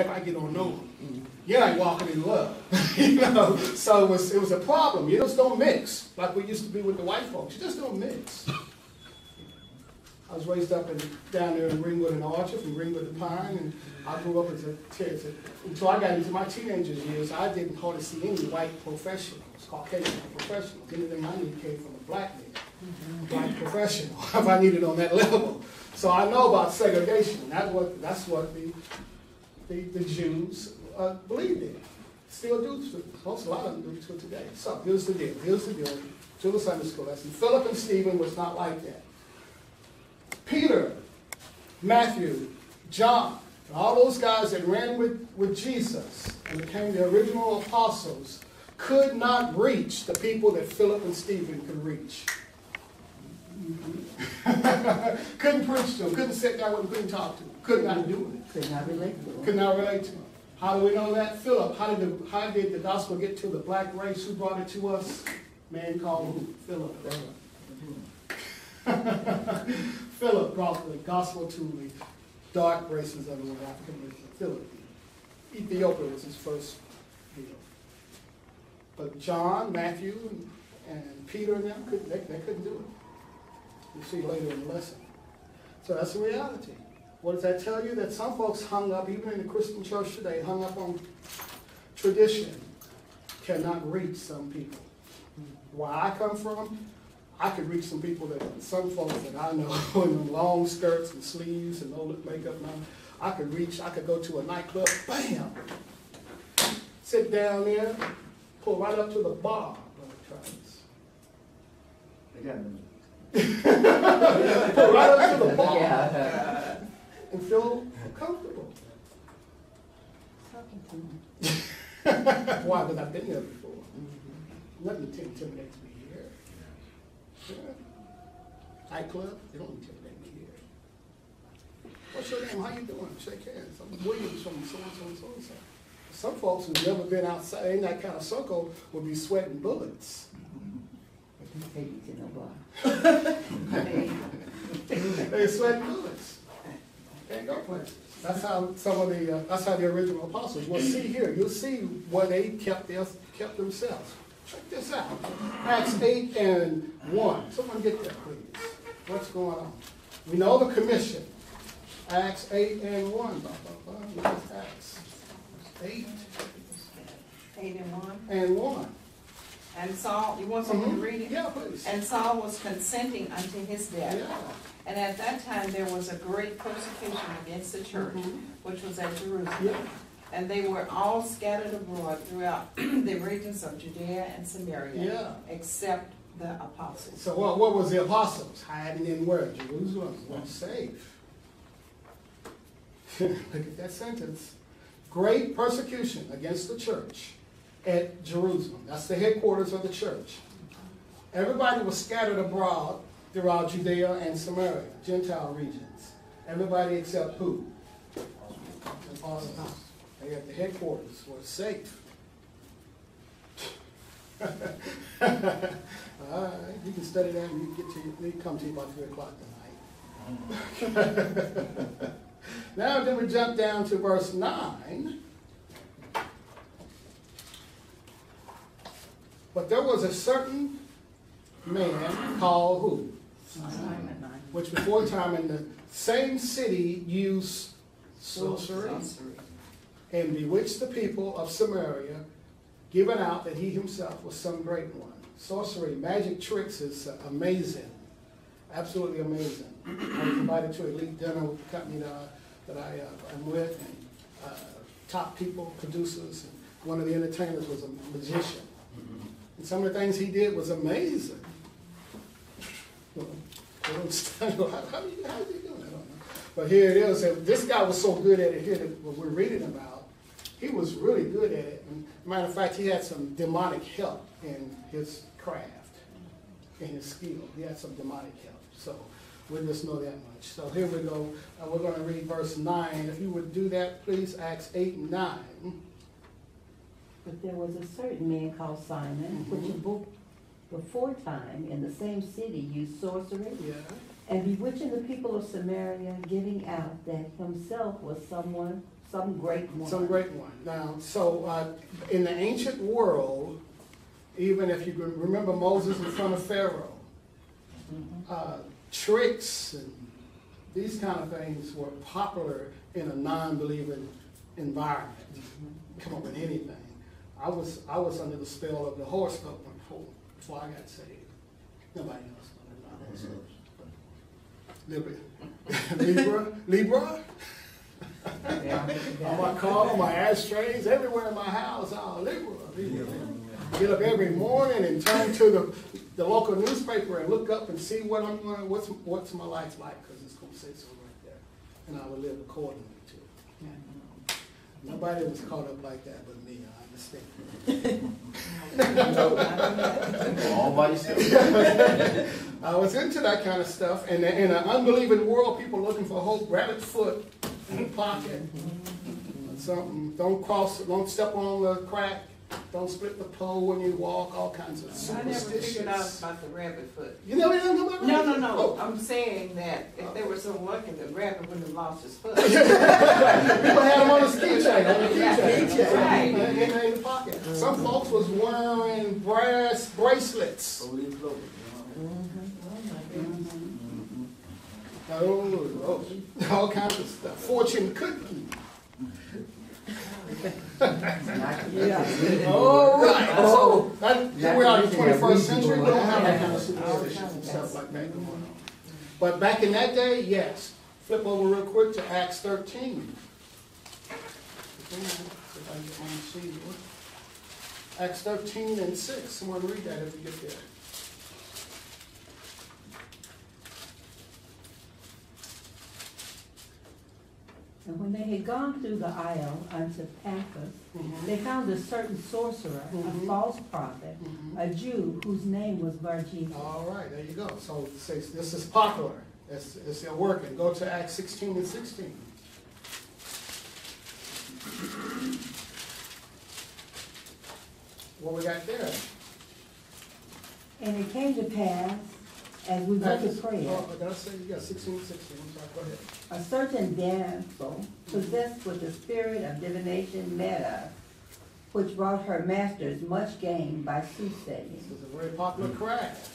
if I get on Noah, you ain't walking in love. you know, so it was, it was a problem. You just don't mix like we used to be with the white folks. You just don't mix. I was raised up in, down there in Greenwood and Archer, from Greenwood to Pine, and I grew up as a, a until I got into my teenager years, I didn't hardly see any white professionals, Caucasian professionals. Anything I needed came from a black man, black professional, if I needed on that level. So I know about segregation. That's what that's what the the, the Jews uh, believed in. Still do, most a lot of them do to today. So here's the deal. Here's the deal. To the Sunday school lesson. Philip and Stephen was not like that. Peter, Matthew, John, all those guys that ran with, with Jesus and became the original apostles could not reach the people that Philip and Stephen could reach. couldn't preach to them, couldn't sit down with them, couldn't talk to them, could not do it. Could not relate to. Could not relate to them. How do we know that? Philip, how did the, how did the gospel get to the black race? Who brought it to us? Man called who? Philip. Philip brought the gospel to the dark races of the world, African races. Philip. Ethiopia was his first deal. But John, Matthew, and, and Peter and them, could, they, they couldn't do it. You see later in the lesson. So that's the reality. What does that tell you? That some folks hung up, even in the Christian church today, hung up on tradition, cannot reach some people. Where I come from, I could reach some people that, some folks that I know in long skirts and sleeves and no lip makeup and I could reach, I could go to a nightclub, bam, sit down there, pull right up to the bar, Brother Travis. They. Pull right up to the bar Yeah. And feel comfortable. Talking to me. Why? Because I've been there before. Mm-hmm. Nothing intimidates me here. Yeah. Nightclub, they don't intimidate me here. What's your name? How you doing? Shake hands. I'm Williams from so and so and so and so. Some folks who've never been outside in that kind of circle would be sweating bullets. Take you to the bar. They sweating bullets. Can't go places. That's how some of the, uh, that's how the original apostles, well, see here, you'll see where they kept their, kept themselves. Check this out. Acts eight and one. Someone get that, please. What's going on? We know the commission. Acts eight and one. Blah, blah, blah. Acts eight Eight and one. and one. And Saul, you want someone to read it? Yeah, please. And Saul was consenting unto his death. Yeah. And at that time, there was a great persecution against the church, Mhm. which was at Jerusalem. Yeah. And they were all scattered abroad throughout the regions of Judea and Samaria. Yeah. Except the apostles. So what, what was the apostles? Hiding in where? Jerusalem. Weren't safe. Look at that sentence. Great persecution against the church at Jerusalem. That's the headquarters of the church. Everybody was scattered abroad throughout Judea and Samaria, Gentile regions. Everybody except who? Apostles. They at the headquarters were safe. All right, you can study that and you get to, you come to you about three o'clock tonight. Now then we jump down to verse nine. But there was a certain man called who? Which before time in the same city used sorcery and bewitched the people of Samaria, giving out that he himself was some great one. Sorcery, magic tricks is amazing, absolutely amazing. I was invited to a elite dinner with the company that I, that I uh, am with, and uh, top people, producers, and one of the entertainers was a magician. And some of the things he did was amazing. Well, I don't understand how, do you- how did he do it? I don't know. But here it is. and This guy was so good at it here that what we're reading about, he was really good at it. And matter of fact, he had some demonic help in his craft, in his skill. He had some demonic help. So we just know that much. So here we go. Uh, we're going to read verse 9. If you would do that, please, Acts 8 and 9. But there was a certain man called Simon, which bo- before time in the same city used sorcery Yeah. and bewitching the people of Samaria, giving out that himself was someone, some great one. Some great one. Now, so uh, in the ancient world, even if you remember Moses in front of Pharaoh, uh, tricks and these kind of things were popular in a non-believing environment. Come up with anything. I was I was under the spell of the horoscope before, before I got saved. Nobody else knows my horoscope. Libra, Libra. On my car, my ashtrays, everywhere in my house, all Libra, Libra. Get up every morning and turn to the, the local newspaper and look up and see what I'm going, what's, what's my life like, because it's gonna say so right there. And I will live accordingly to it. Nobody was caught up like that but me, I All by yourself. I was into that kind of stuff, and in an unbelieving world, people looking for hope, rabbit foot in the pocket. Something, don't cross, don't step on the crack, don't split the pole when you walk, all kinds of I never figured out superstitions. about the rabbit foot. You never done about that? No, no, no, Oh. I'm saying that if they were so lucky, the rabbit wouldn't have lost his foot. People had them on the ski chain, on the key Yeah, chain. key chain. Right. In, in- in the pocket. Some folks was wearing brass bracelets. Police local. Mm-hmm. Oh, oh, all kinds of stuff. Fortune cookie. Yeah. All right, oh. so that, Not we're in the to mention that twenty-first we century, we don't have that kind of like- superstition and stuff like that going on. But back in that day, yes. Flip over real quick to Acts thirteen. Acts thirteen and six, someone read that if you get there. And when they had gone through the isle unto Paphos, Mhm. they found a certain sorcerer, a Mhm. false prophet, Mhm. a Jew whose name was Bar Jesus. All right, there you go. So this is popular. It's, it's still working. Go to Acts sixteen and sixteen. What we got there? And it came to pass, as we went to prayer, oh, oh, did I say, yeah, sixteen, sixteen, I'm sorry, go ahead. a certain damsel possessed with the spirit of divination met us, which brought her masters much gain by soothsaying. This soothsaying. is a very popular craft.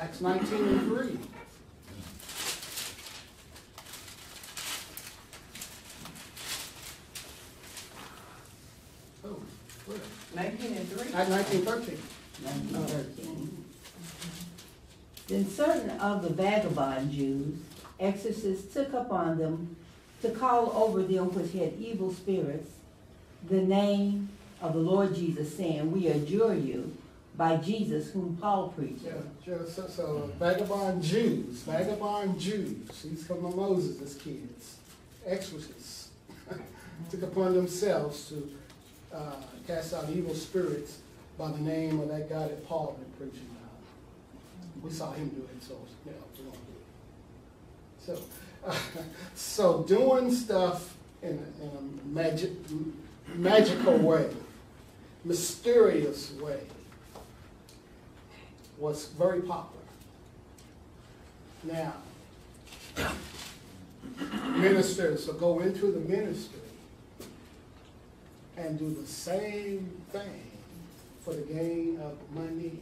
Acts nineteen and three. Oh, where? Nineteen and three. Act nineteen thirteen. 1913. Then certain of the vagabond Jews, exorcists took upon them to call over them which had evil spirits the name of the Lord Jesus, saying, We adjure you by Jesus whom Paul preached. Yeah, so, so vagabond Jews, vagabond Jews, these come from Moses' kids, exorcists, took upon themselves to uh, cast out evil spirits by the name of that guy that Paul had been preaching. We saw him do it, so, yeah, we don't do it. So, so doing stuff in, in a magic, magical way, mysterious way, was very popular. Now, ministers will go into the ministry and do the same thing for the gain of money.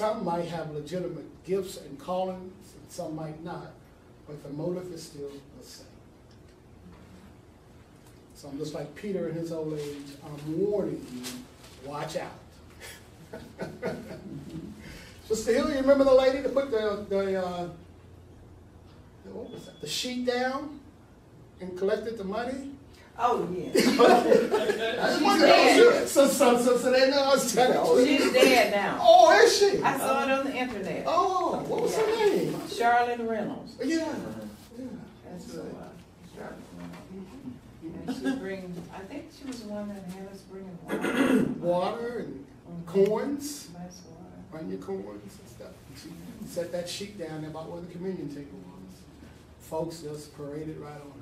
Some might have legitimate gifts and callings, and some might not, but the motive is still the same. So I'm just like Peter in his old age, I'm warning you, watch out. Sister Hill, you remember the lady that put the, the, uh, the- what was that, the sheet down and collected the money? Oh, yeah. I just wondered, dead. So, so, so, so they know I was telling oh, She's dead now. oh, is she? I saw it on the internet. Oh, what was her name? Charlotte Reynolds. Yeah, yeah. That's who, uh, Charlotte Reynolds. And she bring, I think she was the one that had us bringing water. Water and coins, Nice water. run your coins and stuff. She set that sheet down there about where the communion table was. Folks just paraded right on up there.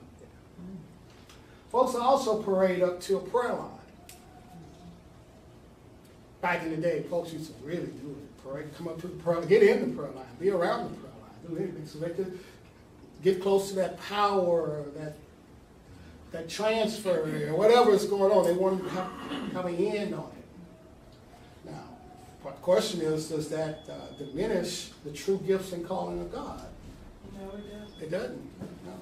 Folks also parade up to a prayer line. Back in the day, folks used to really do it. Parade, come up to the prayer, line, get in the prayer line, be around the prayer line, do anything so they could get close to that power, that that transfer or whatever is going on, they want to have, have an end on it. Now, the question is, does that uh, diminish the true gifts and calling of God? No, it doesn't. It doesn't, no.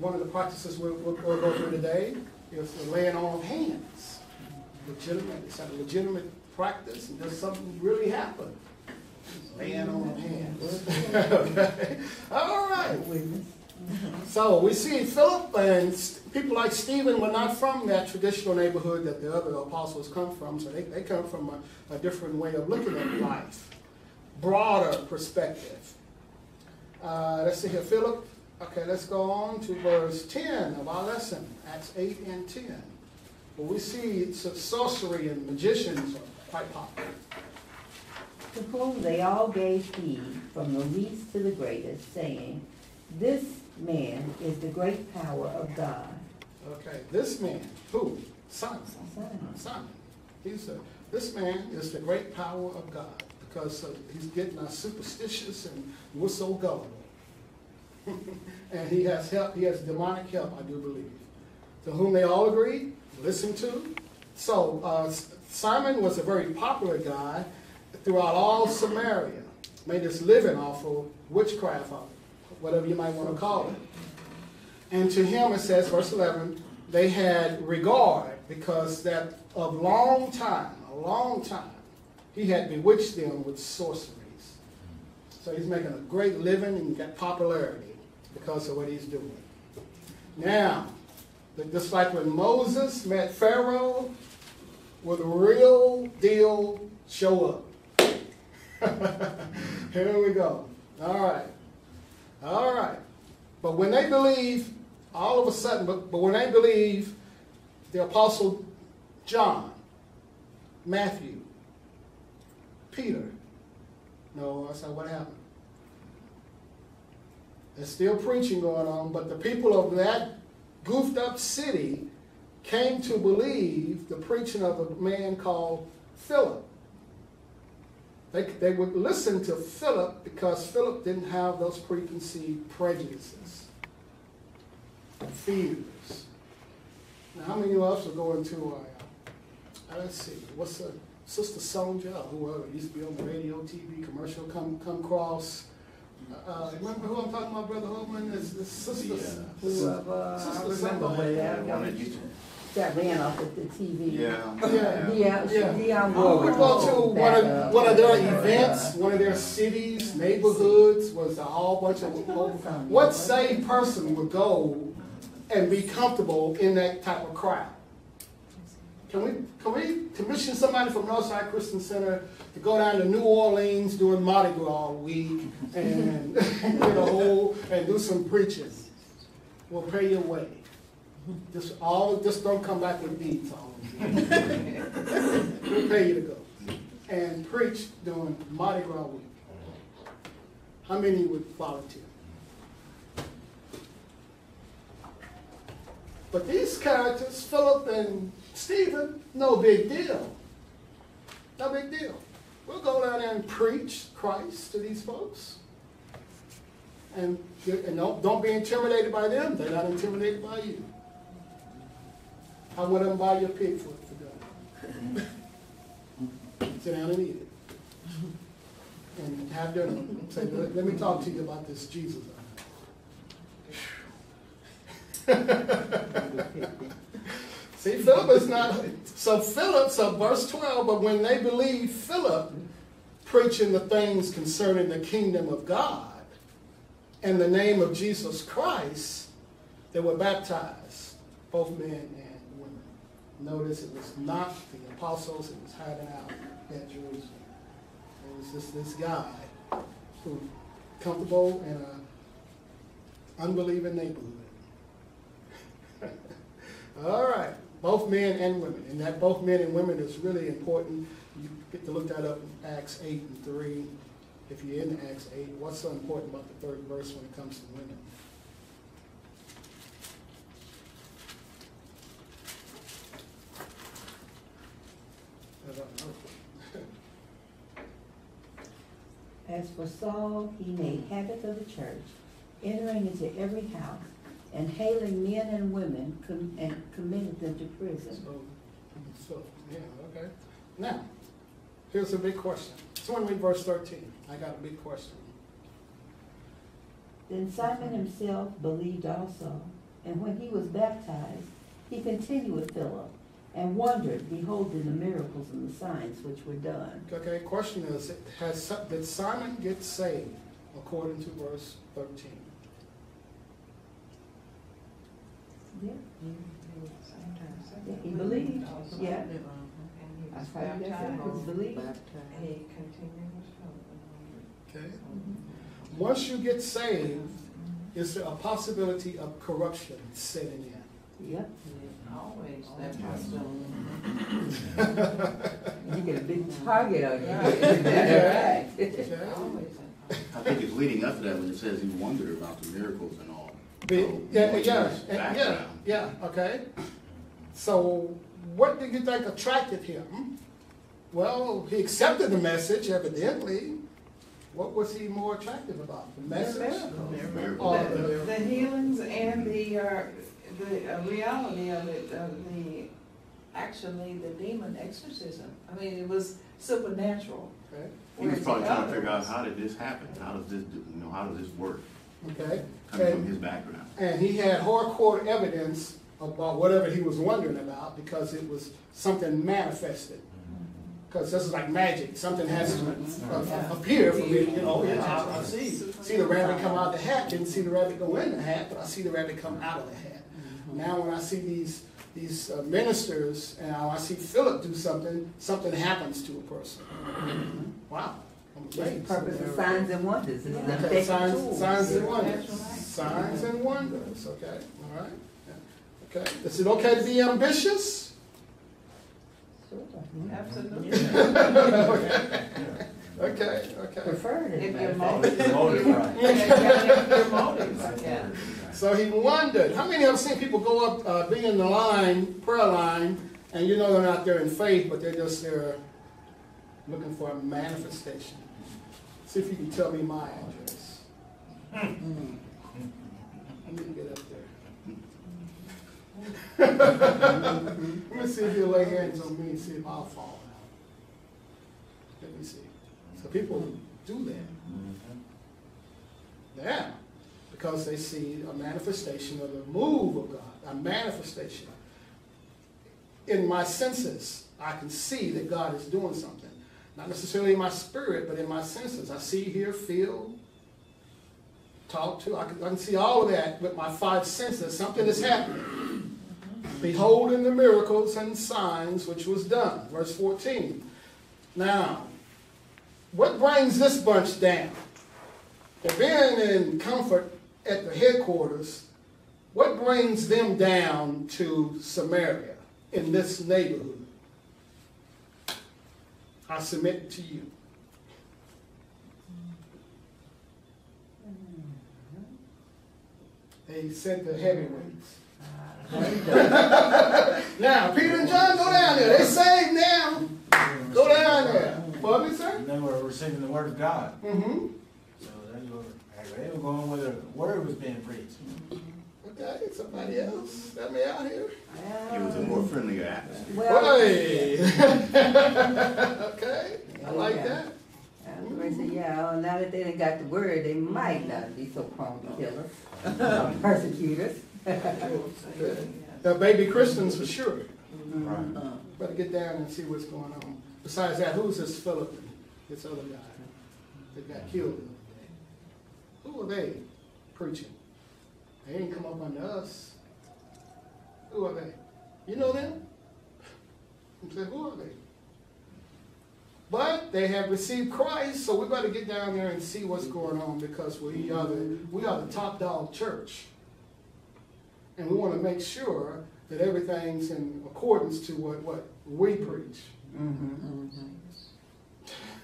One of the practices we'll we'll go through today is the laying on of hands. Legitimate, it's a legitimate practice, and does something really happen? Laying on of hands. Okay. All right. So we see Philip and people like Stephen were not from that traditional neighborhood that the other apostles come from, so they, they come from a, a different way of looking at life, broader perspective. Uh, let's see here, Philip. Okay, let's go on to verse 10 of our lesson, Acts 8 and 10. Well, we see sorcery and magicians are quite popular. To whom they all gave heed, from the least to the greatest, saying, This man is the great power of God. Okay, this man, who? Simon. Simon. Simon. He's a, this man is the great power of God because uh, he's getting us superstitious and we're so gullible. and he has help, he has demonic help, I do believe. To whom they all agreed, listen to. So uh, Simon was a very popular guy throughout all Samaria. Made his living off of witchcraft, whatever you might want to call it. And to him, it says, verse 11, they had regard because that of long time, a long time, he had bewitched them with sorceries. So he's making a great living and got popularity because of what he's doing. Now, just like when Moses met Pharaoh, will the real deal show up? Here we go. All right. All right. But when they believe, all of a sudden, but, but when they believe the Apostle John, Matthew, Peter, no, I said, what happened? There's still preaching going on, but the people of that goofed up city came to believe the preaching of a man called Philip. They, they would listen to Philip because Philip didn't have those preconceived prejudices and fears. Now, how many of us are going to, uh, let's see, what's the, Sister Sonja, whoever used to be on the radio, TV, commercial, come, come across. Uh, remember who I'm talking about, Brother Holman? Is the sister, Whoever, I Sister remember somebody. when Yeah, that, one that used to- that ran off at the TV. Yeah. Yeah. Yeah, Yeah. Dionne We Warwick. go to one That, of, uh, one of their events, one of their cities, neighborhoods, was a whole bunch of, what sane person would go and be comfortable in that type of crowd? Can we, can we commission somebody from Northside Christian Center to go down to New Orleans during Mardi Gras week and, you know, and do some preaching? We'll pay your way. Just all, just don't come back with beads on. We'll pay you to go and preach during Mardi Gras week. How many would volunteer? But these characters, Philip and Stephen, no big deal. No big deal. We'll go down there and preach Christ to these folks. And, and don't, don't be intimidated by them. They're not intimidated by you. I want them to buy your pig for dinner. Sit down and eat it. And have dinner. Say, let, let me talk to you about this Jesus. See, Philip is not, so Philip, so verse 12, but when they believed Philip preaching the things concerning the kingdom of God and the name of Jesus Christ, they were baptized, both men and women. Notice it was not the apostles, it was hiding out at Jerusalem. It was just this guy who comfortable in a unbelieving neighborhood. All right, both men and women, and that both men and women is really important. You get to look that up in Acts 8 and 3. If you're in Acts 8, what's so important about the third verse when it comes to women? As for Saul, he made havoc of the church, entering into every house and hailing men and women com- and committed them to prison. So, so, yeah, okay. Now, here's a big question. Someone read verse thirteen. I got a big question. Then Simon himself believed also, and when he was baptized, he continued with Philip, and wondered, beholding the miracles and the signs which were done. Okay, question is, has, did Simon get saved according to verse thirteen? Yeah, Same time, same yeah, he believed, Also, yeah. And he was That's how you get baptized. it, was believed. And he continued with Philip. Okay. Once you get saved, is there a possibility of corruption setting in? Yep, Always that possibility. you get a big target on you. Right. That's right. Okay? I think it's leading up to that when it says he wondered about the miracles and all. Be- So, Yeah, what's yeah, his yeah, yeah, okay. So what do you think attracted him? Well, he accepted the message evidently. What was he more attractive about? The message? miracles. Miracles. Or The, the- the healings and the, uh, the uh, reality of it, of the, actually, the demon exorcism. I mean, it was supernatural. Okay, He was probably trying to figure out how did this happen? How does this, do- you know, how does this work? Okay. Coming from his And, background. and he had hardcore evidence about whatever he was wondering about because it was something manifested. Because this is like magic, something has to uh, appear for me, you know, yeah, I I see. See the rabbit come out the hat, didn't see the rabbit go in the hat, but I see the rabbit come out of the hat. Now, when I see these, these uh, ministers, and I see Philip do something, something happens to a person. Wow. I'm the amazed. purpose of signs and wonders, is an Okay, effective signs, tool. signs and wonders, Supernatural act. signs and wonders, okay, all right? Yeah. Okay, is it okay to be ambitious? Sure. Absolutely. Okay, okay. Preferred it. If matter your of fact. motive. Motive, right. Yeah, Your motive, yeah. So he wondered, how many of have seen people go up, uh, be in the line, prayer line, and you know they're not there in faith, but they're just there looking for a manifestation? See if you can tell me my address. Hmm. Let me get up there. Let me see if you'll lay hands on me and see if I'll fall out. Let me see. So people do that. Mm-hmm. Yeah, because they see a manifestation of the move of God, a manifestation. In my senses, I can see that God is doing something. Not necessarily in my spirit, but in my senses. I see, hear, feel, talk to. I can, I can see all of that with my five senses. Something is happening. Mm-hmm. Beholding the miracles and signs which was done. Verse 14. Now, what brings this bunch down? They're being in comfort at the headquarters. What brings them down to Samaria in this neighborhood? I submit to you. They sent the heavyweights. Now, Peter and John, go down there. They saved now. Go down there. Pardon me, sir? They were receiving the word of God. Mm-hmm. So they were, they were going where the word was being preached. Okay, somebody else. Let me out here. It was a more friendly atmosphere. Well, Hey. okay, I like that. I was going to say, yeah, well, now that they done got the word, they might not be so prone to kill us, persecute us. The baby Christians for sure. Right. Uh-huh. Better get down and see what's going on. Besides that, who's this Philip and this other guy that got killed the other day? Who are they preaching? They ain't come up under us. Who are they? You know them? I said, who are they? But they have received Christ, so we better get down there and see what's going on because we are the we are the top dog church. And we want to make sure that everything's in accordance to what, what we preach. Mm-hmm, mm-hmm.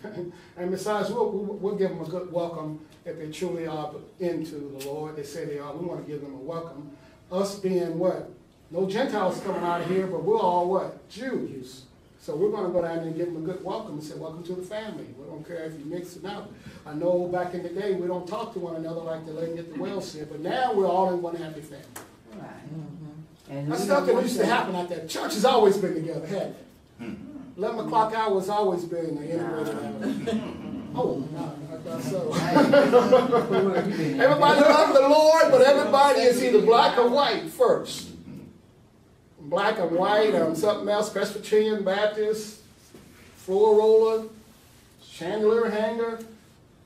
and besides, we'll, we'll, we'll give them a good welcome if they truly are into the Lord. They say they are. We want to give them a welcome. Us being what? No Gentiles coming out of here, but we're all what? Jews. So we're gonna go down there and give them a good welcome and say, welcome to the family. We don't care if you mix it up. I know back in the day, we don't talk to one another like the lady at the well said, but now we're all in one happy family. Right. Mm-hmm. And That's we stuff that used to happen out there. Church has always been together, hadn't it? Hmm. Eleven o'clock hour has always been the integrated hour. Oh, no, I thought so. Everybody loves the Lord, but everybody is either black or white first. Black and white, um, something else, Presbyterian, Baptist, floor roller, chandelier hanger,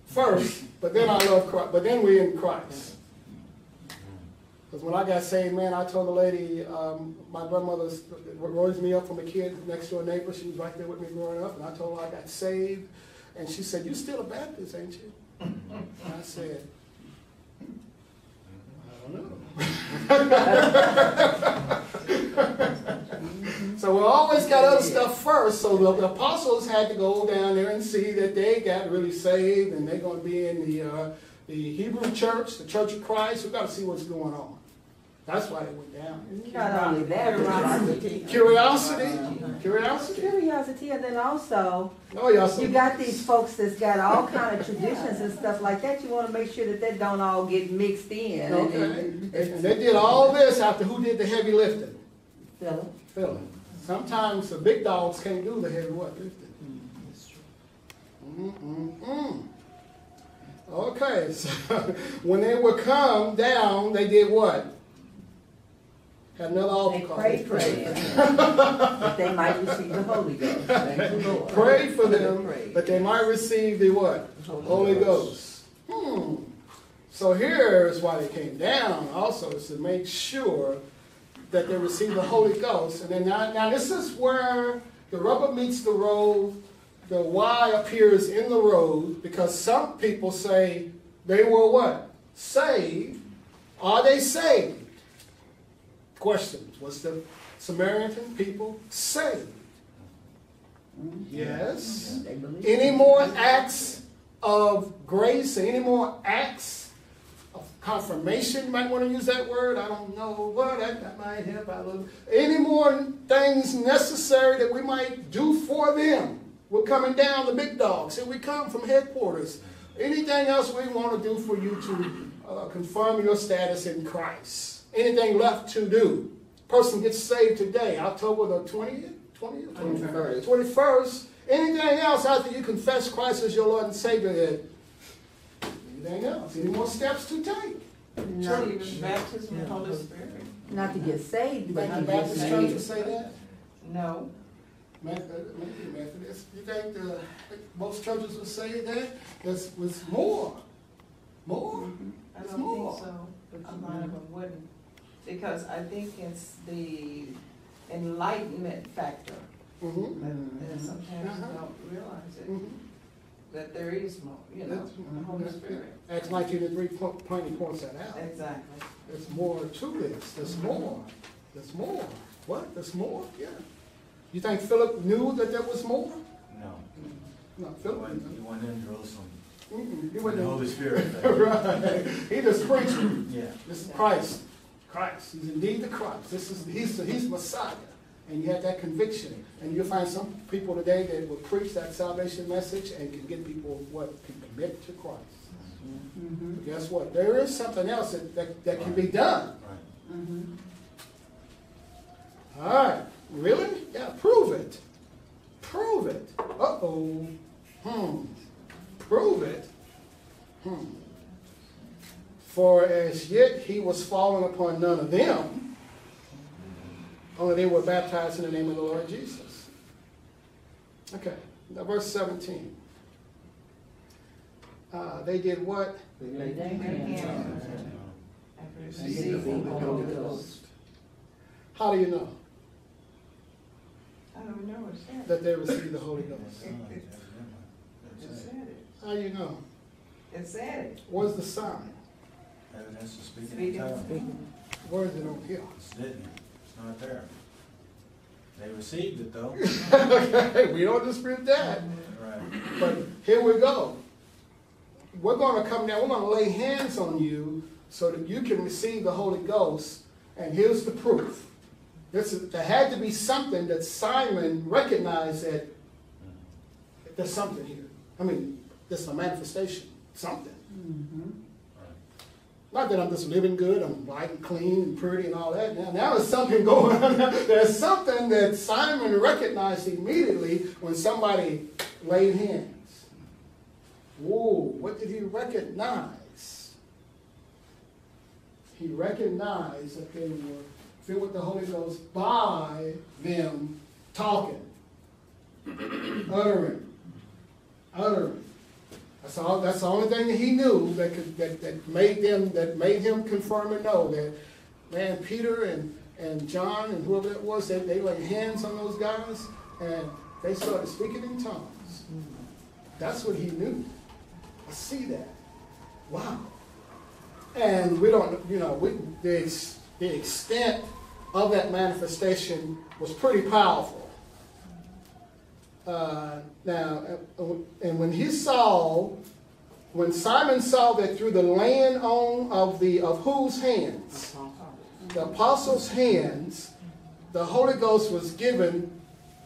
first, but then I love Christ, but then we're in Christ. Because when I got saved, man, I told the lady, um, my grandmother raised me up from a kid next door neighbor. She was right there with me growing up, and I told her I got saved. And she said, You still a Baptist, ain't you? And I said, I don't know. so we always got other stuff first. So the, the apostles had to go down there and see that they got really saved, and they're going to be in the uh, the Hebrew church, the Church of Christ. We've got to see what's going on. That's why they went down. Not only that, but Curiosity, curiosity. curiosity, and then also, Oh, y'all. you got these folks that's got all kind of traditions and stuff like that. You want to make sure that that don't all get mixed in. and- Okay. and- And they did all this after who did the heavy lifting? Philip. Philip. Sometimes the big dogs can't do the heavy what lifting. Mm, Mm-mm-mm. Okay, so when they would come down, they did what? Another altar They call. prayed for them, that they might receive the Holy Ghost. Thank you, Lord. Pray for them Pray. that they might receive the what? Holy Ghost. Hmm. So here's why they came down also is to make sure that they receive the Holy Ghost. And then now, now this is where the rubber meets the road, the why appears in the road, because some people say they were what? Saved. Are they saved? Question. Was the Samaritan people saved? Yes. Any more acts of grace, any more acts of confirmation, you might want to use that word, I don't know, but that, that might help a little. Any more things necessary that we might do for them? We're coming down, the big dogs, here we come from headquarters. Anything else we want to do for you to uh, confirm your status in Christ? Anything left to do? Person gets saved today, October the 20th, 20th, 21st. 21st. Anything else after you confess Christ as your Lord and Savior? Then anything else? Any more steps to take? Not, Even baptism in the Holy Spirit? not to get saved, You but think the Baptist church would say that? No. Methodist. You think the, most churches would say that? There's was more. More? Mm-hmm. I don't more. think so, but a lot of them wouldn't, because I think it's the enlightenment factor, Mm-hmm. that that sometimes Uh-huh. you don't realize it, Mm-hmm. that there is more, you know, the Holy Spirit. Acts nineteen and three po- plainly points that out. Exactly. There's more to this. There's more. There's more. What? There's more? Yeah. You think Philip knew that there was more? No. No, You Philip went, didn't. went in Jerusalem. Mm-mm. He The wasn't. Holy Spirit. right. He just preached. Yeah. This is Christ. Christ. He's indeed the Christ. This is he's he's Messiah. And you have that conviction. And you'll find some people today that will preach that salvation message and can get people what can commit to Christ. Mhm, But guess what? There is something else that, that, that can be done. Right. mhm. All right. Really? Yeah, prove it. Prove it. Uh-oh. Hmm. Prove it. For as yet he was fallen upon none of them, only they were baptized in the name of the Lord Jesus. Okay, now verse 17. Uh, they did what? Lay their hands on them. After And receiving the Holy Ghost. Ghost. How do you know I don't know, it said, that they received the Holy Ghost? It said it, How do you know? it said it. Where's the sign? Evidence of speaking Speaking. in tongues. Where is it on here? It's didn't. It's not there. They received it though. okay, we don't dispute that. Right. But here we go. We're going to come down, we're going to lay hands on you so that you can receive the Holy Ghost. And here's the proof. this is, there had to be something that Simon recognized that there's something here. I mean, there's a manifestation, something. Mhm. Not that I'm just living good, I'm white and clean and pretty and all that. Now, now there's something going on. There's something that Simon recognized immediately when somebody laid hands. Whoa, what did he recognize? He recognized that they were filled with the Holy Ghost by them talking, uttering, uttering. That's all, that's the only thing that he knew that could, that, that made them, that made him confirm and know that, man, Peter and, and John and whoever it was, they, they laid hands on those guys and they started speaking in tongues. That's what he knew. I see that. Wow. And we don't, you know, we, the, the extent of that manifestation was pretty powerful. Uh, now, uh, and when he saw, when Simon saw that through the laying on of the of whose hands, the apostles' hands, the Holy Ghost was given,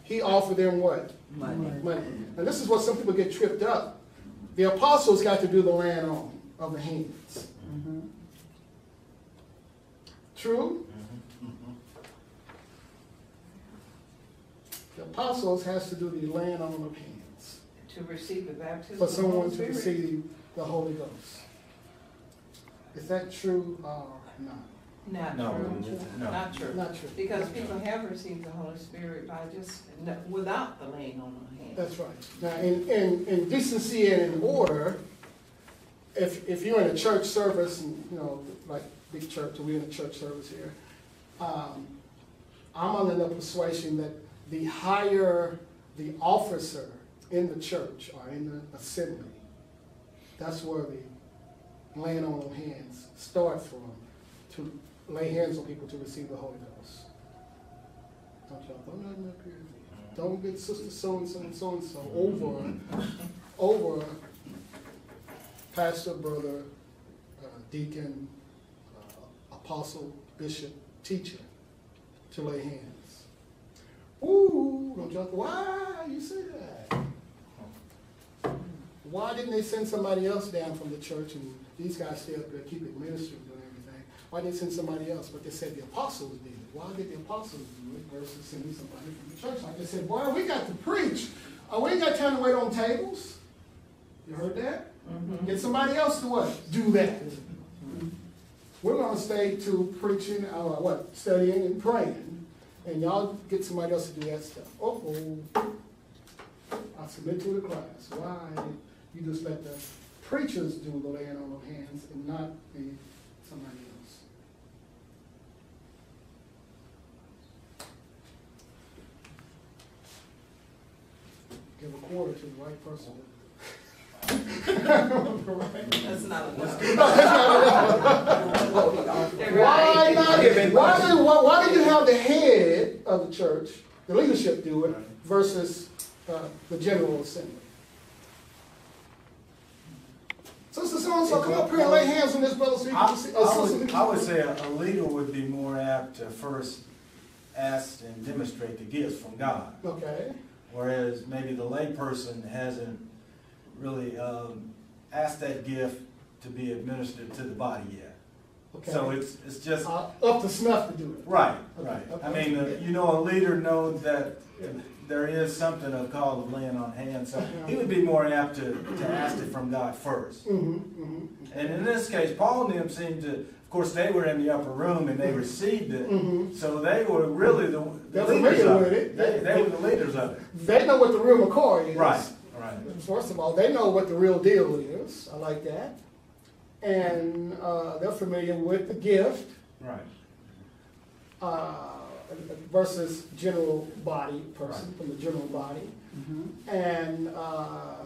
he offered them what? Money. Money. And this is what some people get tripped up. The apostles got to do the laying on of the hands. Mhm. True? The apostles has to do the laying on of hands To receive the baptism for of the Holy someone to receive the Holy Ghost. Is that true or not? Not No, true. no. Not true. Not true. Because people have received the Holy Spirit by just, without the laying on of hands. That's right. Now, in, in, in decency and in order, if, if you're in a church service, and, you know, like big church, we're in a church service here, um, I'm under the persuasion that the higher the officer in the church or in the assembly, that's where the laying on of hands starts from, to lay hands on people to receive the Holy Ghost. Don't y'all throw nothing up here. Don't get sister so-and-so and so-and-so over, over pastor, brother, uh, deacon, uh, apostle, bishop, teacher, to lay hands. Ooh, don't y'all, why you say that? Why didn't they send somebody else down from the church and these guys stay up there, keep administering and everything? Why didn't they send somebody else? But they said the apostles did it. Why did the apostles do it versus sending somebody from the church? Like they said, boy, we got to preach. Uh, we ain't got time to wait on tables. You heard that? Mhm. Get somebody else to what? Do that. We're gonna stay to preaching, uh, what, studying and praying, and y'all get somebody else to do that stuff. Uh-oh. I submit to the class. Why you just let the preachers do the laying on of hands and not the, somebody else? Give a quarter to the right person. Oh. That's not enough. Why not, why do, why, why do you have the head of the church, the leadership do it versus, uh, the general assembly? Sister so-and-so, come up here and lay hands on this brother so you I see. I uh, would, I would say a a leader would be more apt to first ask and demonstrate the gifts from God. Okay, Whereas maybe the layperson hasn't really um, asked that gift to be administered to the body yet. Okay. So it's, it's just, Uh, up to snuff to do it. right, right. I mean, uh, you know, a leader knows that there is something of call of laying on hand, so he would be more apt to, to ask it from God first. Mm-hmm, mm-hmm. And in this case, Paul and them seemed to, of course, they were in the upper room and they received it. Mhm. So they were really the, They're the leaders familiar of with it. it. They, they were the leaders of it. They know what the real McCoy is. Right, right. First of all, they know what the real deal is. I like that. And uh, they're familiar with the gift Right. uh, versus general body person from the general body. Mhm. And uh,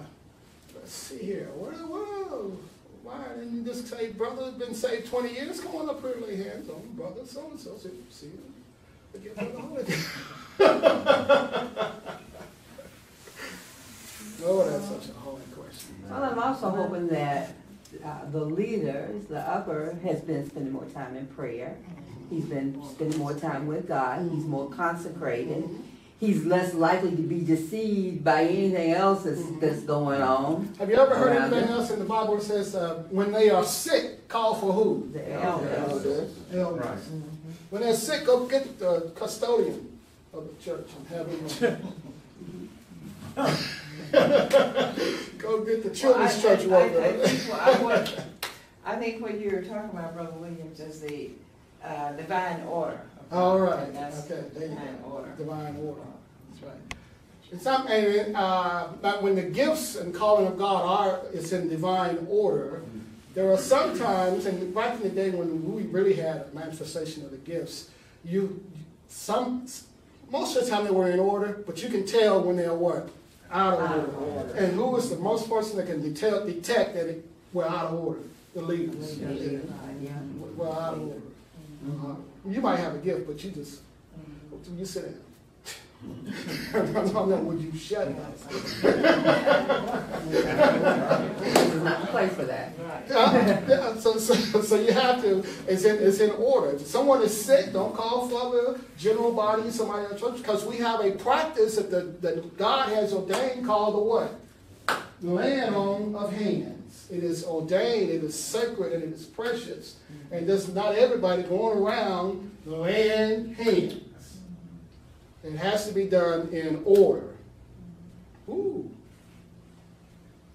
let's see here. What, what, why didn't you just say, brother, been saved 20 years? Come on up here lay hands on brother so and so. See, see the gift of the Holy Oh, that's such a hard question. Well, I'm also hoping that uh, the leaders, the upper, has been spending more time in prayer. He's been spending more time with God. He's more consecrated. He's less likely to be deceived by anything else that's, that's going on. Have you ever heard anything it. else in the Bible that says, uh, when they are sick, call for who? The Elders. Elders. Right. When they're sick, go get the custodian of the church and have him. Go get the Well, I- children's church I- I- I think what I think what you're talking about, Brother Williams, is the uh, divine order. All right, that's okay, there you Divine go. order. Divine order, that's right. It's not, and, uh, but when the gifts and calling of God are, it's in divine order, there are sometimes, and back in the day when we really had a manifestation of the gifts, you, some, most of the time they were in order, but you can tell when they're what? Out of Out of order. And who is the most person that can detect, detect that it, we're out of order? The leaders. Yeah. We're out of order. Uh, You might have a gift, but you just, you sit down. No, no, would you shut up? The place for that. Yeah, yeah, so, so, so you have to, it's in, it's in order. If someone is sick, don't call for the general body, somebody in the church, because we have a practice that the, that God has ordained called the what? Laying on of hands. It is ordained, it is sacred, and it is precious. And there's not everybody going around laying hands. It has to be done in order. Ooh.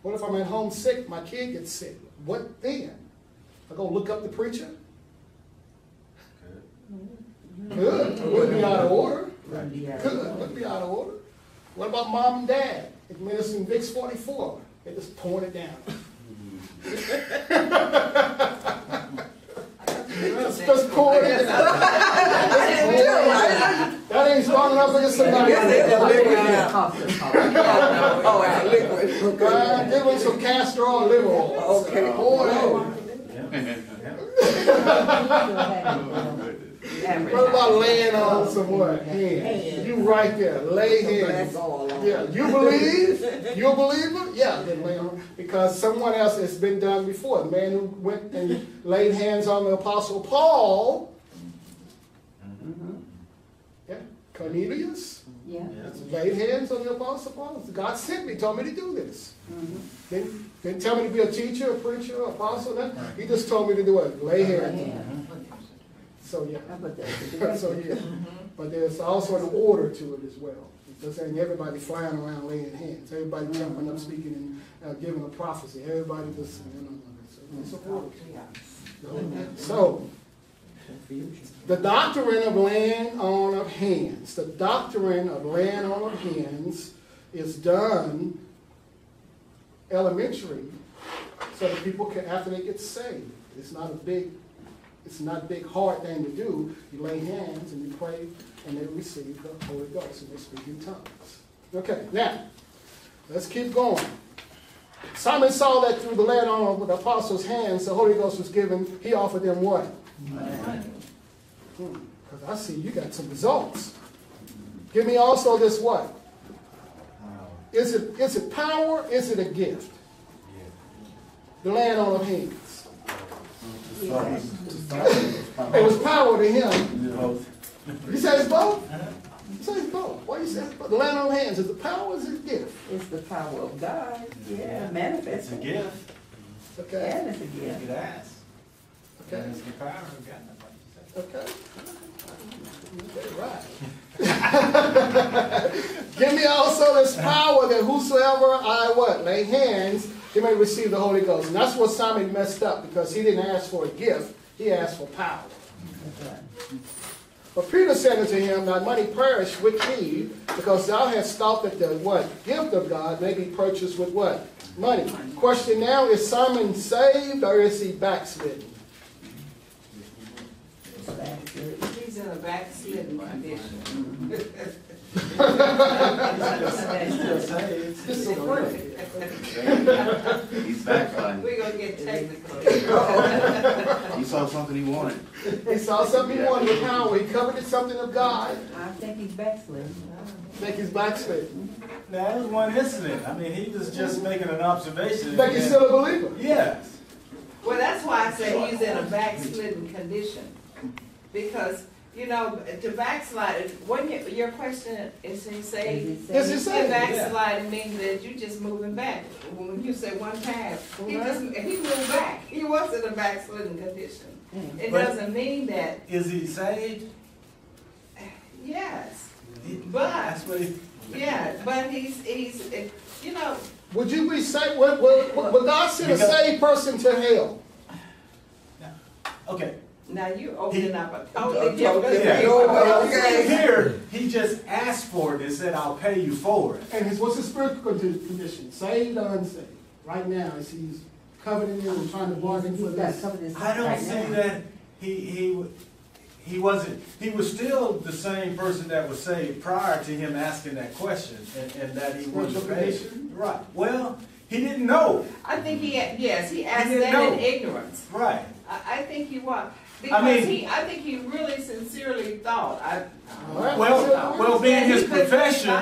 What if I'm at home sick, my kid gets sick? What then? I go look up the preacher? Good. It wouldn't be out of order. Yeah. Good. Wouldn't be out of order. What about mom and dad? If Minister in Vicks 44, they just pouring it down. Just, just pouring it down. That ain't strong enough for somebody. Oh, our liquid. God, give me some castor oil, liver oil. Okay. Pour it on. What about laying on some what? Hands. You right there, lay hands. That's all. Yeah, you believe? You a believer? Yeah, then lay on. Because someone else has been done before. The man who went and laid hands on the apostle Paul. Yeah, Cornelius Yeah. laid hands on the apostle Paul. God sent me, told me to do this. Mhm. Didn't, didn't tell me to be a teacher, a preacher, apostle, nothing. He just told me to do it, lay hands. So, yeah. How about that? So, yeah. But there's also an order to it as well. It doesn't everybody flying around laying hands, everybody jumping up, speaking and uh, giving a prophecy, everybody just, you know, it's a order. So, the doctrine of laying on of hands, the doctrine of laying on of hands is done elementary so that people can, after they get saved. It's not a big, it's not a big hard thing to do. You lay hands and you pray and they receive the Holy Ghost and they speak in tongues. Okay, now, let's keep going. Simon saw that through the laying on of the apostles' hands, the Holy Ghost was given. He offered them what? Because hmm, I see you got some results. Give me also this what? Is it, is it power? Is it a gift? The laying on of hands. It was power to him. You say it's both? You say it's both. Why you say it's both? The laying on hands, is the power or is it a gift? It's the power of God. Yeah, manifest. It's a gift. Okay, And it's a You gift. could ask. okay, And it's the power of God. okay. Okay, right. Give me also this power that whosoever I what? Lay hands, he may receive the Holy Ghost. And that's what Simon messed up because he didn't ask for a gift, he asked for power. But Peter said unto him, Thy money perish with thee, because thou hast thought that the what? Gift of God may be purchased with what? Money. Question now, is Simon saved or is he backslidden? He's in a backslidden condition. That's Still it. He's backsliding. We're gonna get technical. He saw something he wanted. He saw something he wanted with power. He coveted something of God. I think he's backslidden. Think he's backslidden. Now, that was one incident. I mean, he was just making an observation. Think he's still a believer. Yes. Well, that's why I say he's in a backslidden condition. Because, you know, to backslide, when you, your question is he Is saying, it Yes, saved? it's backsliding means that you just moving back. When you say one time, he just, he moved back. He was in a backslidden condition. Mm. It But- doesn't mean that, Is he saved? yes, He- But- That's what he. yeah, but he's, he's, you know, Would you be saved, would, would, would God send a Because- saved person to hell? Okay, now you opening up a Uh, totally totally different. Yeah. different. Well, Okay. Here, he just asked for it and said, I'll pay you for it. And his, what's his spiritual condition, saved or unsaved? Right now, is he's coveting him and trying to bargain for He's this? some of this I don't right see now. that he, he, he wasn't, he was still the same person that was saved prior to him asking that question and, and that he wasn't Spiritual Right, well, he didn't know, I think he, yes, he asked didn't that in ignorance. right. I, I think he was, I because mean- he, I think he really sincerely thought, I. All right, Well, let's- well, being his profession,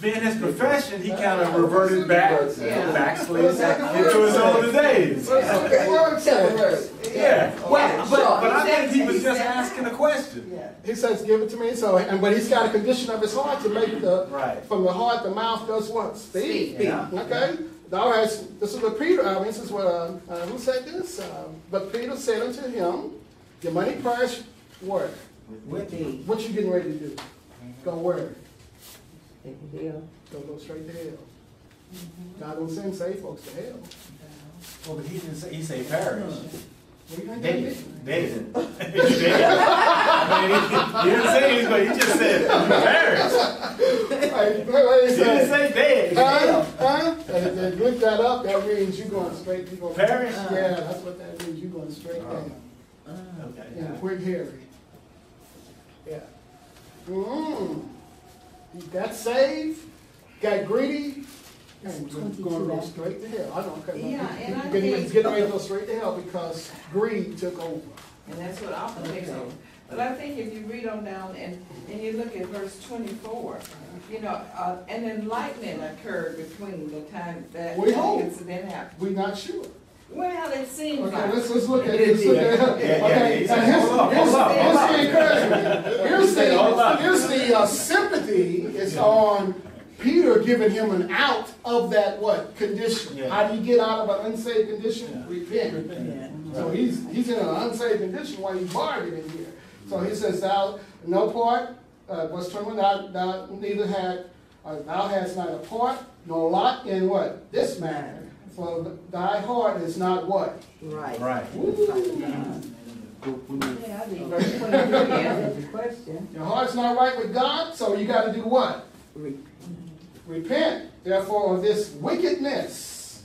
being his profession, he kind of reverted back, Yeah. backslid into his older days. Okay. Word says- Yeah, well, but, but I think he was just asking a question. Yeah. He says, give it to me, so, and, but he's got a condition of his heart to make the, Right. from the heart, the mouth does what? Speak. Speak, yeah. Okay? All right, this is what Peter, I mean, this is what, uh, uh, who said this? Uh, But Peter said unto him, your money price, where? With Thee, What you getting ready to do? Go where? take it here. Go, go straight to hell. God don't send saved folks to hell. Well, but he didn't say, he said parish. What do you think that David, means? David. David. I mean, he, he didn't say he's, but he just said parish. Wait, He he didn't said, say dead. huh, huh? And if you look that up, that means you're going straight, you're going. Parish? Yeah, that's what that means, you're going straight down. Okay. Yeah, quick Harry. Yeah. Mm. He got saved, got greedy, and It's going to 22 go straight to hell. I don't care. Yeah, and I Getting, think- getting ready to go straight to hell because greed took over. And that's what often takes over. But I think if you read on down and, and you look at verse twenty-four, you know, uh, an enlightenment occurred between the time that We hope. incident happened. We're not sure. Well, it seems Okay, like. let's, let's look at, let's look at, Yeah, yeah, okay, he's and here's, hold up, here's, hold up, here's the encouragement. Here's the, here's the uh, sympathy is on Peter giving him an out of that what, condition? Yeah. How do you get out of an unsaved condition? Yeah. Repent. Yeah. So he's, he's in an unsaved condition while he's bargaining here. So he says, thou, no part, uh, verse twenty-one, thou, thou neither had, uh, thou hast neither part nor lot in what? This matter. For thy heart is not what? Right. Right. Yeah, I think verse twenty-three answers the question. Your heart's not right with God, so you gotta do what? Re- Repent, therefore, of this wickedness.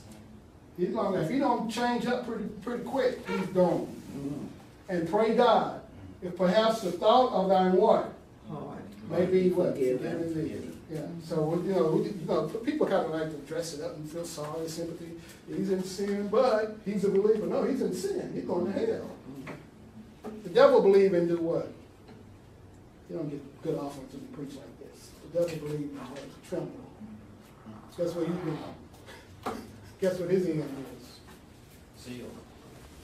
He's gonna, if he don't change up pretty, pretty quick, he's gone. Mm-hmm. And pray God, if perhaps the thought of thine what? Hard. May be what? Forgiven. Forgiven thee. Yeah, so, you know, you know, people kind of like to dress it up and feel sorry, sympathy. He's in sin, but he's a believer. No, he's in sin. He's going to hell. The devil believe in do what? You don't get good offerings when you preach like this. The devil believe in what? Tremble. Guess what he's doing? Guess what his end is? Seal.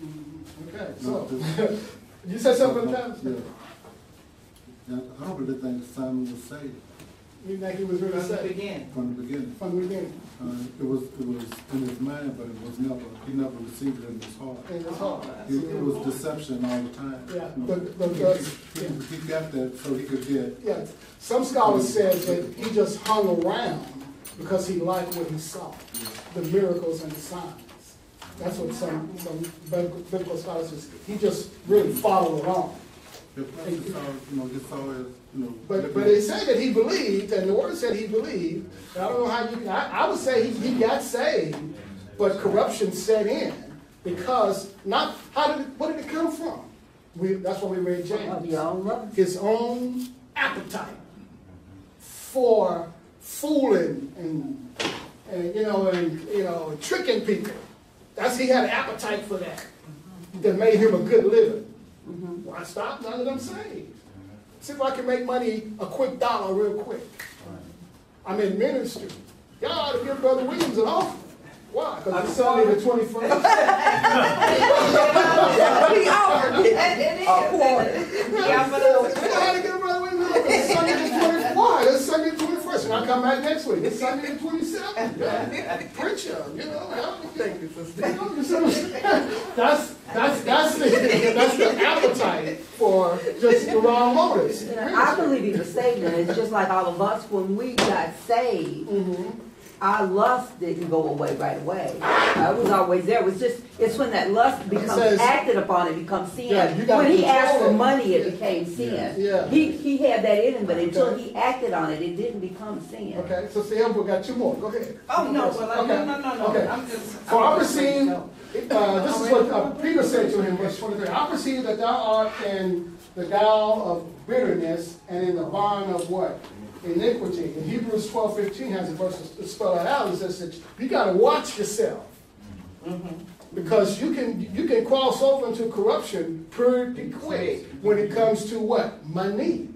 Mhm. Okay, so, you said something, Travis? Yeah. Yeah, I don't really think Simon was saved You think he was really From the saved beginning. from the beginning. from the beginning Uh, it was, it was in his mind, but it was never, he never received it in his heart. in his heart? It, it was deception all the time. Yeah, You know, but- but he- that's- he- He he got that so he could get, Yeah, some scholars said that he just hung around because he liked what he saw, the miracles and the signs. That's what some, some biblical scholars says, he just really followed along. He probably saw, you know, he saw you know. But, but they said that he believed, and the word said he believed, and I don't know how you, I, I would say he, he got saved, but corruption set in, because not, how did it, what did it come from? We, that's what we read Of James. your own love. his own appetite for fooling and, and you know, and, you know, tricking people. That's, he had an appetite for that. That made him a good living. Mm-hmm. Why stop? None of them saved. See if I can make money, a quick dollar real quick. I'm in ministry. God, give Brother Williams an offer. Why? Because it's selling the twenty-first. We offered it. And it is, A quarter. and it- yeah, but, uh, We had it right, wait a minute, it's Sunday the twenty, why? It's Sunday the twenty-first, and I come back next week, it's Sunday the twenty-seventh. Preacher, you know, y'all- Thank you, you sister. know, you see what I'm saying? That's, that's, that's the, that's the appetite for just the wrong motives. I believe he was saying that it's just like all of us, when we got saved, Mhm. Our lust didn't go away right away. It was always there, it was just, it's when that lust becomes says- acted upon, it becomes sin. Yeah, you When he asked for money, it became sin. Yeah. He, he had that in him, but until Okay. he acted on it, it didn't become sin. Okay, so see, we got two more, go ahead. oh, no, well, I- Okay, no, no, no, no, okay. I'm just. For I I'm just ready to perceive, uh, this is what uh, Peter said to him, verse twenty-three, I perceive that thou art in the gall of bitterness and in the bond of what? Iniquity. In Hebrews twelve fifteen has a verse to spell that out, it says that you gotta watch yourself. Because you can, you can cross over into corruption pretty quick when it comes to what? Money.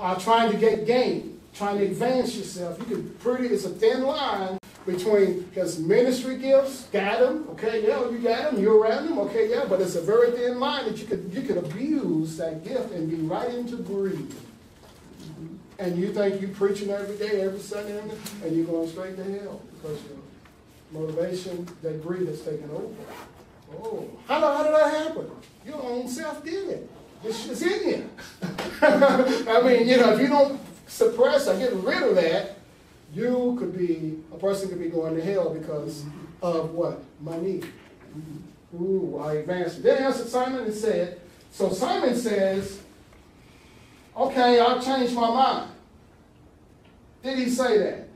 Uh, trying to get gain, trying to advance yourself. You can pretty, it's a thin line between, because ministry gifts, got them, okay, yeah, you got them, you're around them, okay, yeah, but it's a very thin line that you could, you could abuse that gift and be right into greed. And you think you're preaching every day, every Sunday, and you're going straight to hell because your motivation, that greed has taken over. Oh, how, did- how did that happen? Your own self did it. It's, it's in you. I mean, you know, if you don't suppress or get rid of that, you could be, a person could be going to hell because of what? Money. Ooh, I advanced. Then answered Simon and said, so Simon says, okay, I'll change my mind. Did he say that?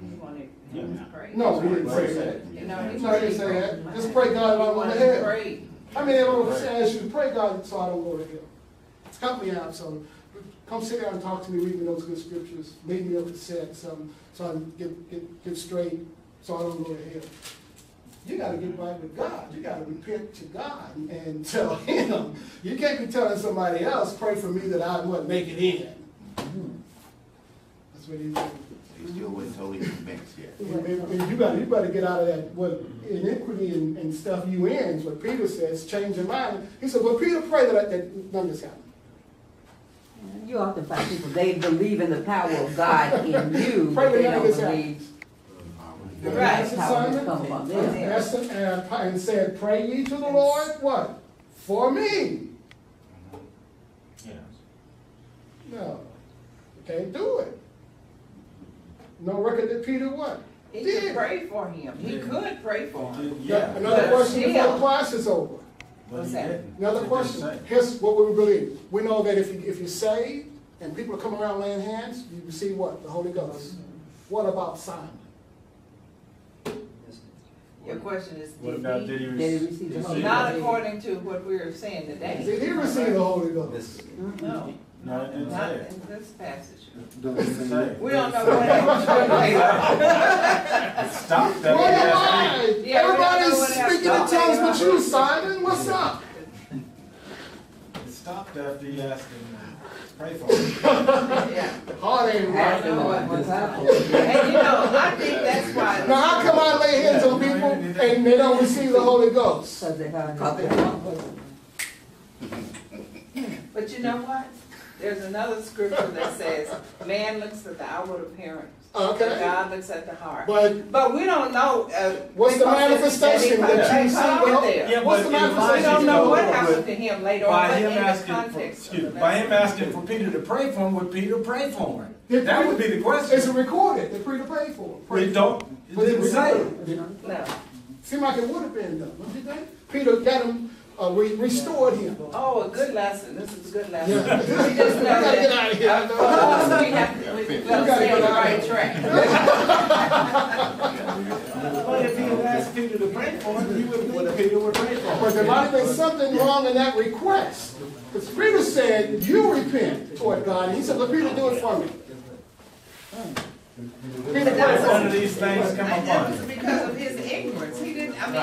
He wanted, he was. No, he didn't say that. You know, he No, he didn't say that. Just pray God I won't go to wanted to hell. pray. I mean, everyone says you to pray God so I don't go to hell. Help me out, so come sit down and talk to me, read me those good scriptures, meet me up at set, some, so I can get, get, get straight, so I don't go to hell. You gotta get right with God, you gotta repent to God and tell Him. You can't be telling somebody else, pray for me that I wouldn't make it in. That's what he's doing. He still wasn't totally convinced yet. And- and- and You gotta, you better get out of that, what iniquity and, and stuff you in, is what Peter says, change your mind. He said, well, Peter, pray that, I- that none of this happen. You often find people, they believe in the power of God in you, Pray but they that none of don't this believe happens. Right. that's how it come from them. Asked him, And and said, pray ye to the Lord, what? For me. Yes. No, you can't do it. No record that Peter what? He Did. could pray for him. He Yeah. could pray for him. Yeah. Another But question before the still- class is over. But What's he that? didn't. Another He didn't question. say. Here's what we believe. We know that if you, if you say, and people are coming around laying hands, you receive what? The Holy Ghost. What about Simon? Your question is, What did about, did he? he Did he receive? receive the Holy he- Not according to what we were saying Did today. he receive the Holy Ghost? No, No, it didn't not say it. in this passage. Don't say say it. We don't know what happened later. Stop What that. am I? Yeah, we don't know Everybody's what speaking in tongues but you, Simon. What's up? It stopped after he asked him to pray for him. Yeah. Heart ain't right. After what was happened. And you know, I think that's why. Now, how come I lay hands on people and they don't receive the Holy Ghost? Cause they have. But you know what? There's another scripture that says, man looks at the outward appearance. Okay. and God looks at the heart. But But we don't know, uh. What's the manifestation that you see out there. Yeah, What's but the manifestation? We don't know what happened to him later on, By but him in the asking for, context of excuse, the by him asking for Peter to pray for him, would Peter pray for him? Did That Peter- would be the question. it's question. recorded. The Peter paid for it. We don't, it But didn't say. No. Seemed like it would have been done, don't you think? Peter got him, uh, re- restored him. Oh, a good lesson, this is a good lesson. Yeah. We just We know gotta get out of here. uh, for we have, to- we We gotta gotta stay on the right track. But if he had asked Peter to pray for him, he would think Peter would pray for But there might have been something wrong in that request. Because Peter said, you repent toward God. And he said, let Peter do it for me. Peter But that's prayed for None of these things come And that upon was him. because of his ignorance, he didn't, I mean,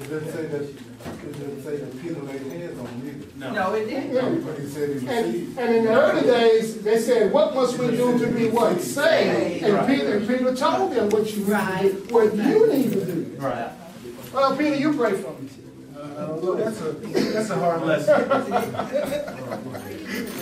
It didn't say that, it didn't say that Peter laid hands on him either. No, it didn't. Yeah. But he said he And, received. and in the early days, they said, what must we do to be what? Saved. And Peter, and Peter told them what you, Right. what you need to do. Right. Well, Peter, you pray for me. Uh, well, that's a, that's a hard lesson.